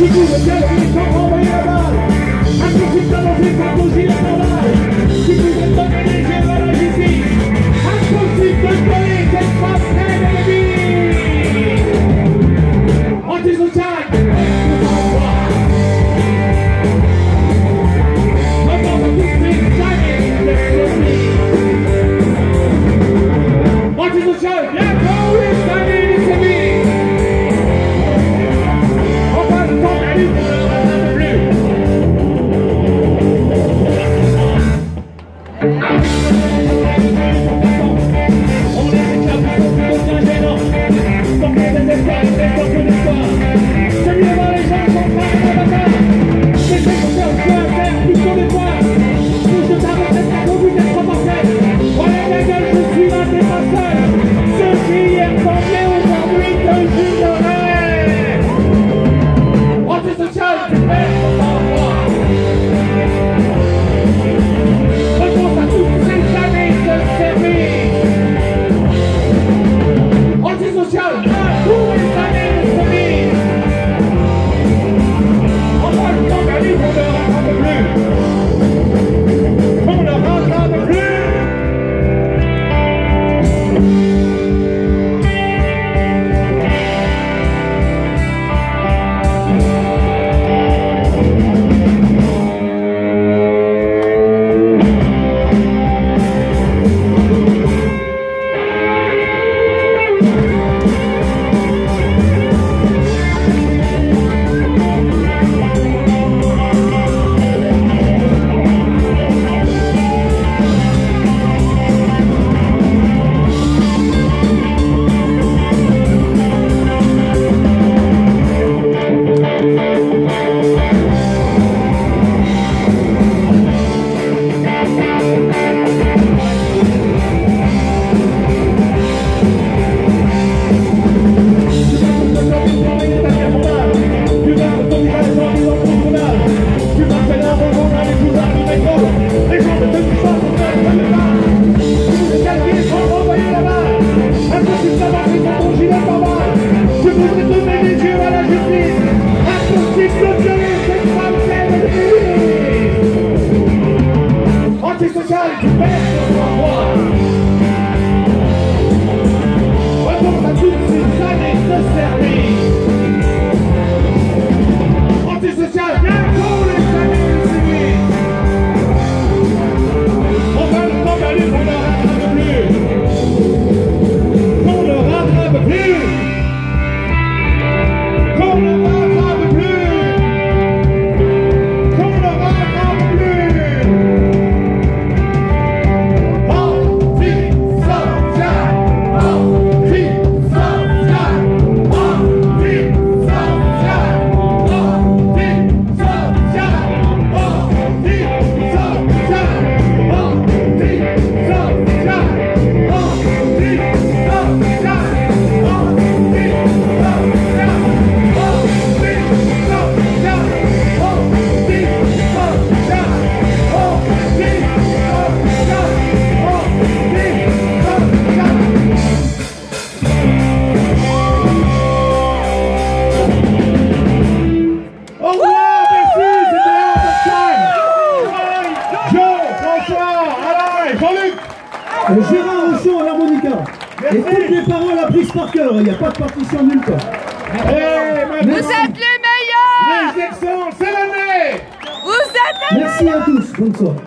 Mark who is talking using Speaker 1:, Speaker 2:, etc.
Speaker 1: We do the dirty, come over. Gérard Rochon à l'harmonica. Et toutes les paroles apprises par cœur, il n'y a pas de partition nulle part.
Speaker 2: Vous êtes les meilleurs.
Speaker 3: C'est l'année.
Speaker 2: Vous êtes les
Speaker 1: Merci à tous, bonne soirée.